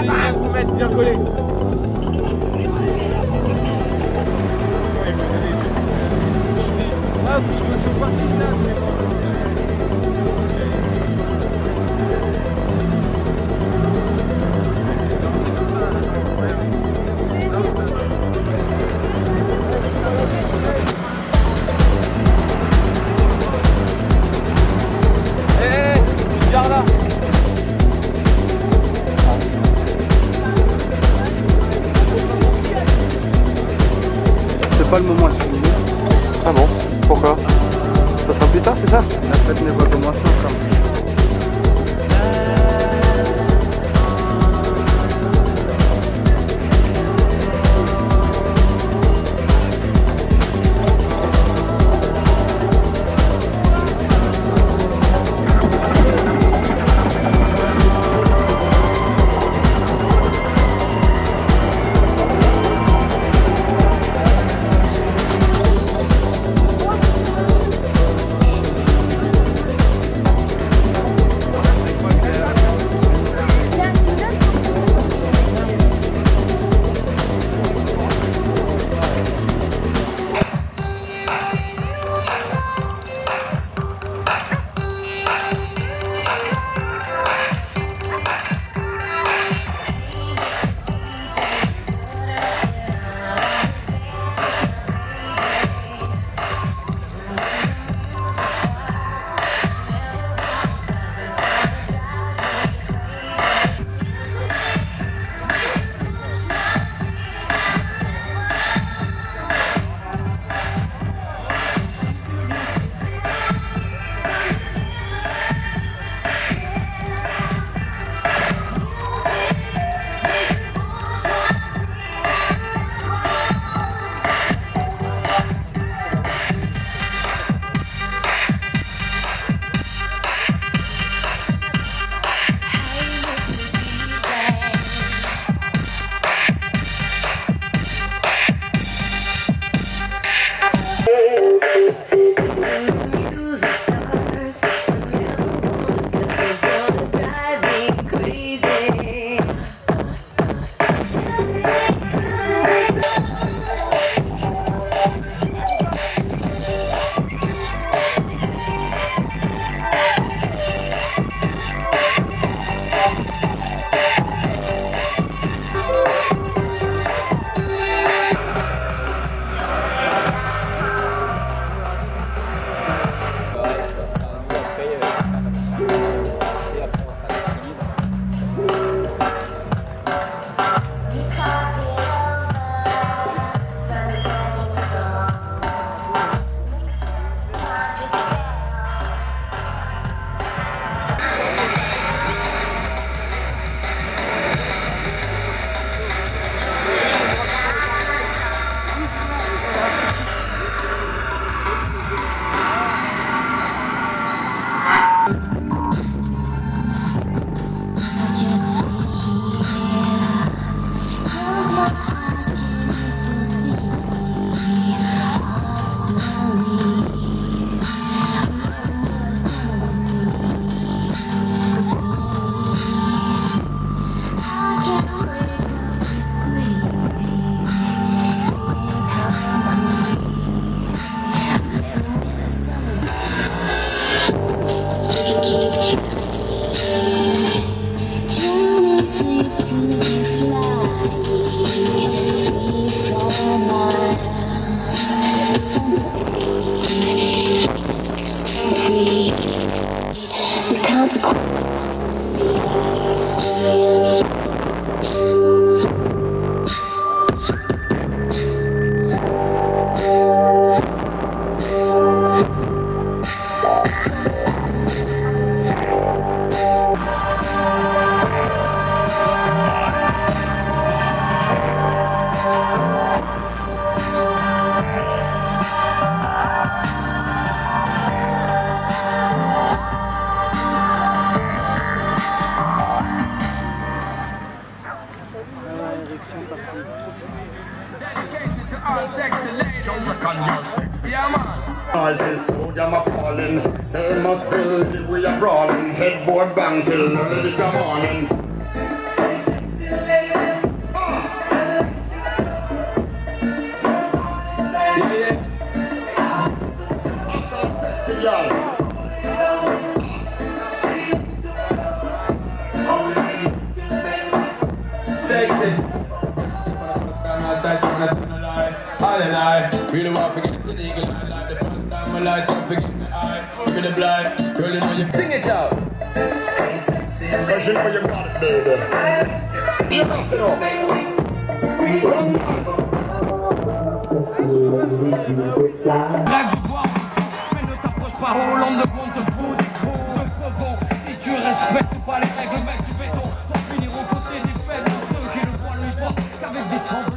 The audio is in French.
Vai, vai, comete de agulha responsabilitate, da. Dar trebuie vă să direction partie. Cause this sodium a falling, they must believe we are brawling. Headboard bang till early this morning. all and I. Really want to forget the nigga line Like the first time life. Don't forget my eye. You're the blind. Girl, you know you Sing it out. You know you got baby. You mais ne t'approche pas au lendemain de fou des crocs de provo Si tu respectes pas les règles, mec du béton, t'en finiront côté des fêtes, ceux qui le voient lui pas qu'avec des.